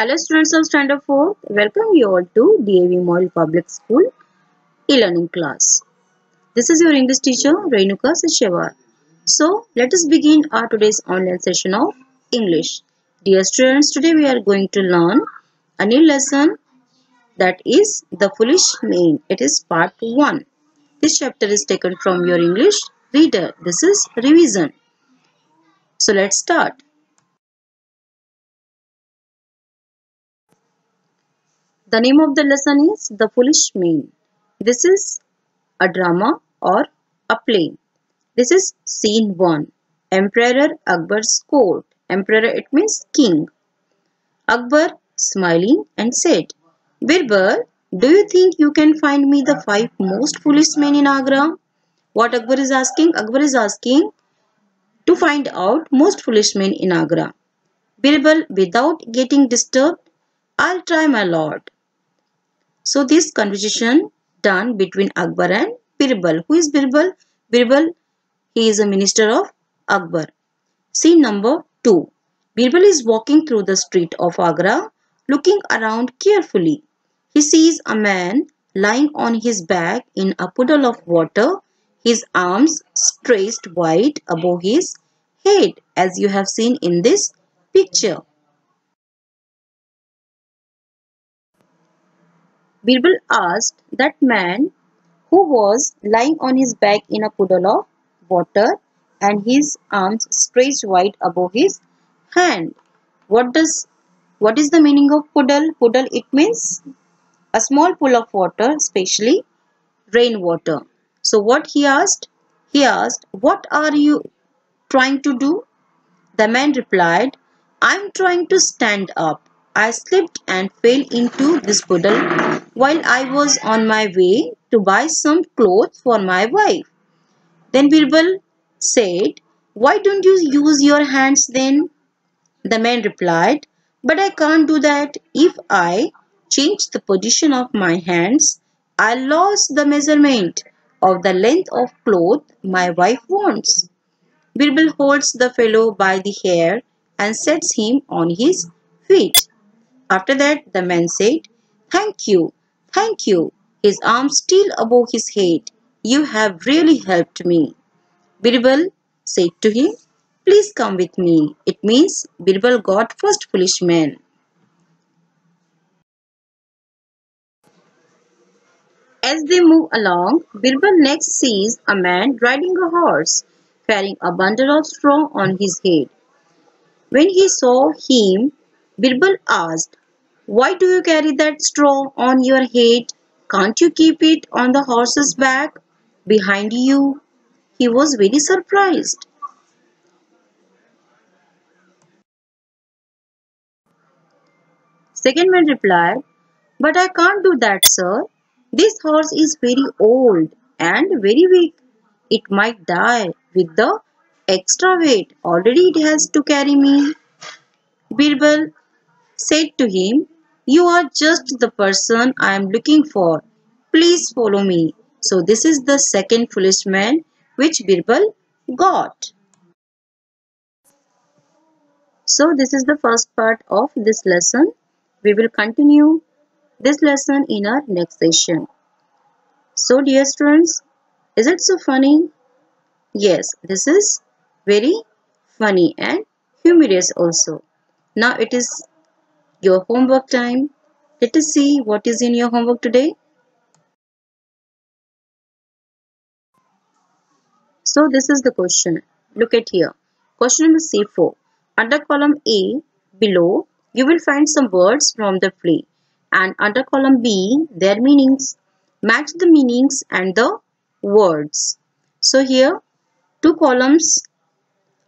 Hello students of Standard 4. Welcome you all to DAV MOIL Public School e-learning class. This is your English teacher Renuka Sachewar. So let us begin our today's online session of English. Dear students, today we are going to learn a new lesson that is The Foolish Man. It is part 1. This chapter is taken from your English reader. This is revision. So let's start. The name of the lesson is The Foolish Man. This is a drama or a play. This is scene 1. Emperor Akbar's court. Emperor it means king. Akbar smiling and said, Birbal, do you think you can find me the five most foolish men in Agra? What Akbar is asking? Akbar is asking to find out most foolish men in Agra. Birbal, without getting disturbed, I'll try my lord. So this conversation done between Akbar and Birbal. Who is Birbal? Birbal, he is a minister of Akbar. Scene number 2. Birbal is walking through the street of Agra, looking around carefully. He sees a man lying on his back in a puddle of water, his arms stretched wide above his head as you have seen in this picture. Birbal asked that man who was lying on his back in a puddle of water and his arms stretched wide above his hand. What does what is the meaning of puddle? Puddle it means a small pool of water, especially rainwater. So what he asked? He asked, what are you trying to do? The man replied, I'm trying to stand up. I slipped and fell into this puddle while I was on my way to buy some clothes for my wife. Then Birbal said, Why don't you use your hands then? The man replied, But I can't do that. If I change the position of my hands, I lost the measurement of the length of cloth my wife wants. Birbal holds the fellow by the hair and sets him on his feet. After that, the man said, Thank you, thank you, his arms still above his head. You have really helped me. Birbal said to him, Please come with me. It means Birbal got first foolish man. As they move along, Birbal next sees a man riding a horse, carrying a bundle of straw on his head. When he saw him, Birbal asked, Why do you carry that straw on your head? Can't you keep it on the horse's back behind you? He was very surprised. Second man replied, But I can't do that, sir. This horse is very old and very weak. It might die with the extra weight already it has to carry me. Birbal said to him, You are just the person I am looking for. Please follow me. So this is the second foolish man which Birbal got. So this is the first part of this lesson. We will continue this lesson in our next session. So dear students, is it so funny? Yes, this is very funny and humorous also. Now it is your homework time. Let us see what is in your homework today. So this is the question. Look at here. Question number C4. Under column A below, you will find some words from the play. And under column B, their meanings. Match the meanings and the words. So here, two columns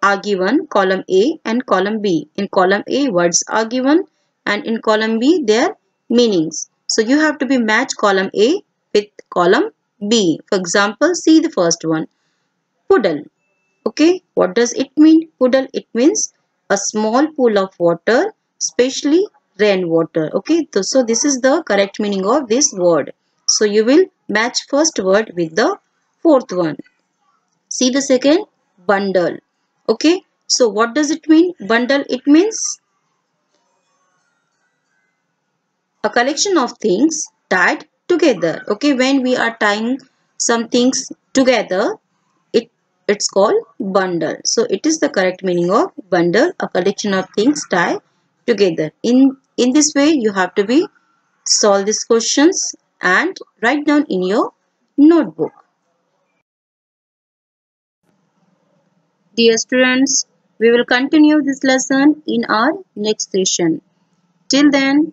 are given, column A and column B. In column A, words are given and in column B, their meanings. So you have to be match column A with column B. For example, see the first one. Puddle. Okay, what does it mean? Puddle, it means a small pool of water, especially rainwater. Okay, so this is the correct meaning of this word. So you will match first word with the fourth one. See the second, bundle. Okay, so what does it mean? Bundle, it means a collection of things tied together. Okay when we are tying some things together it it's called bundle. So it is the correct meaning of bundle a collection of things tied together. In in this way you have to be solve these questions and write down in your notebook. Dear students we will continue this lesson in our next session. Till then